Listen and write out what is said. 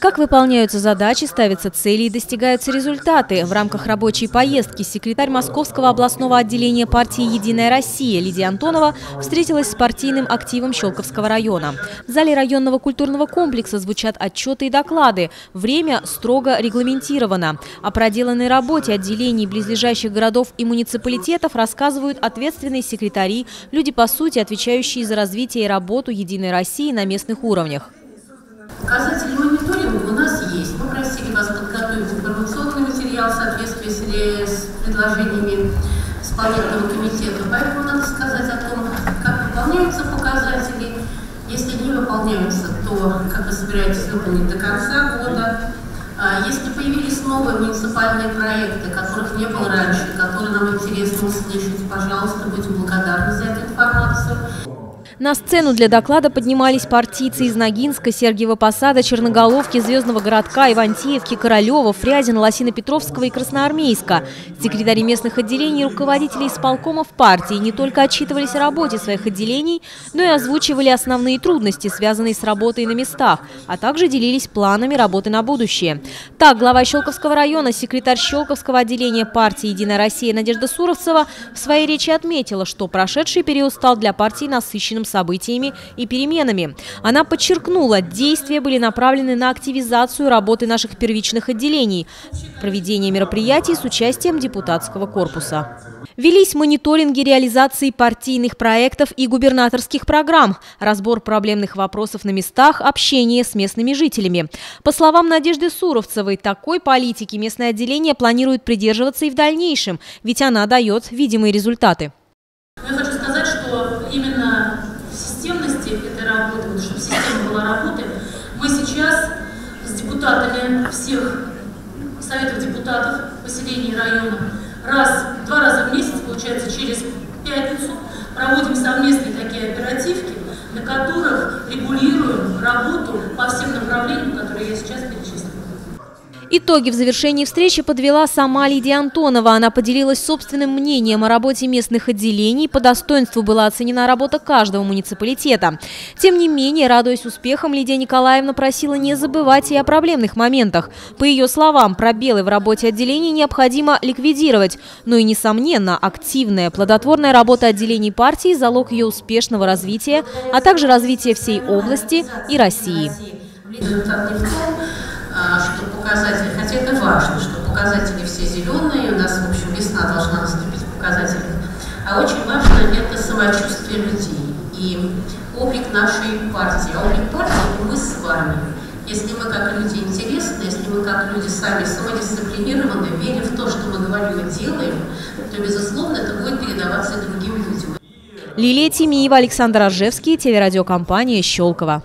Как выполняются задачи, ставятся цели и достигаются результаты. В рамках рабочей поездки секретарь Московского областного отделения партии «Единая Россия» Лидия Антонова встретилась с партийным активом Щелковского района. В зале районного культурного комплекса звучат отчеты и доклады. Время строго регламентировано. О проделанной работе отделений близлежащих городов и муниципалитетов рассказывают ответственные секретари, люди по сути, отвечающие за развитие и работу «Единой России» на местных уровнях. Мониторинга у нас есть. Мы просили вас подготовить информационный материал в соответствии с предложениями исполнительного комитета. Поэтому надо сказать о том, как выполняются показатели. Если не выполняются, то как вы собираетесь выполнить до конца года. А если появились новые муниципальные проекты, которых не было раньше, которые нам интересно услышать, пожалуйста, будем благодарны за эту информацию. На сцену для доклада поднимались партийцы из Ногинска, Сергиева Посада, Черноголовки, Звездного городка, Ивантеевки, Королева, Фрязина, Лосино-Петровского и Красноармейска. Секретари местных отделений и руководители исполкомов партии не только отчитывались о работе своих отделений, но и озвучивали основные трудности, связанные с работой на местах, а также делились планами работы на будущее. Так, глава Щелковского района, секретарь Щелковского отделения партии «Единая Россия» Надежда Суровцева в своей речи отметила, что прошедший период стал для партии насыщенным событиями и переменами. Она подчеркнула, действия были направлены на активизацию работы наших первичных отделений, проведение мероприятий с участием депутатского корпуса. Велись мониторинги реализации партийных проектов и губернаторских программ, разбор проблемных вопросов на местах, общение с местными жителями. По словам Надежды Суровцевой, такой политики местное отделение планирует придерживаться и в дальнейшем, ведь она дает видимые результаты. Я хочу сказать, что именно системности этой работы, вот, чтобы система была работы, мы сейчас с депутатами всех советов депутатов поселений района раз, два раза в месяц, получается, через пятницу проводим совместные такие оперативки, на которых регулируем работу по всем направлениям, которые я сейчас перечислила. Итоги в завершении встречи подвела сама Лидия Антонова. Она поделилась собственным мнением о работе местных отделений. По достоинству была оценена работа каждого муниципалитета. Тем не менее, радуясь успехам, Лидия Николаевна просила не забывать и о проблемных моментах. По ее словам, пробелы в работе отделений необходимо ликвидировать. Но и, несомненно, активная, плодотворная работа отделений партии – залог ее успешного развития, а также развития всей области и России. А, что показатели, хотя это важно, что показатели все зеленые, у нас, в общем, весна должна наступить в показателях, а очень важно это самочувствие людей и облик нашей партии. А облик партии – мы с вами. Если мы как люди интересны, если мы как люди сами самодисциплинированы, верим в то, что мы говорим и делаем, то, безусловно, это будет передаваться другим людям. Лилия Тимиева, Александр Рожевский, телерадиокомпания «Щелково».